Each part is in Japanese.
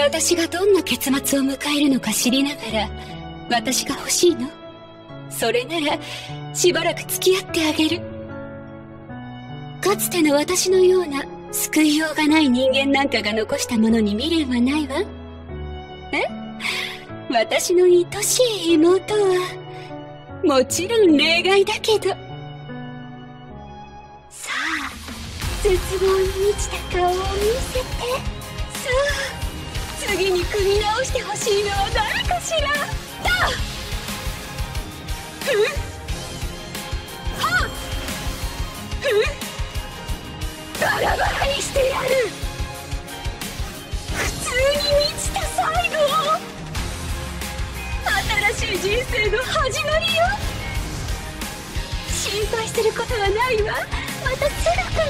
私がどんな結末を迎えるのか知りながら私が欲しいの。それならしばらく付き合ってあげる。かつての私のような救いようがない人間なんかが残したものに未練はないわ。え？私の愛しい妹はもちろん例外だけど。さあ絶望に満ちた顔を見せて。次に組み直してほしいのは誰かしらだ。ふはふバラバラにしてやる。普通に満ちた最後新しい人生の始まりよ。心配することはないわ。またすぐ組み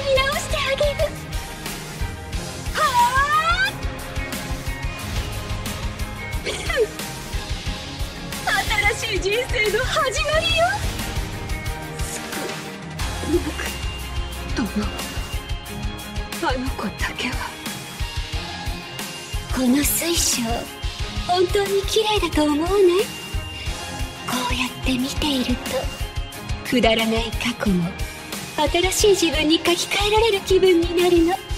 い人生の始まりよ。少なくともあの子だけは。この水晶本当に綺麗だと思わないこうやって見ているとくだらない過去も新しい自分に書き換えられる気分になるの。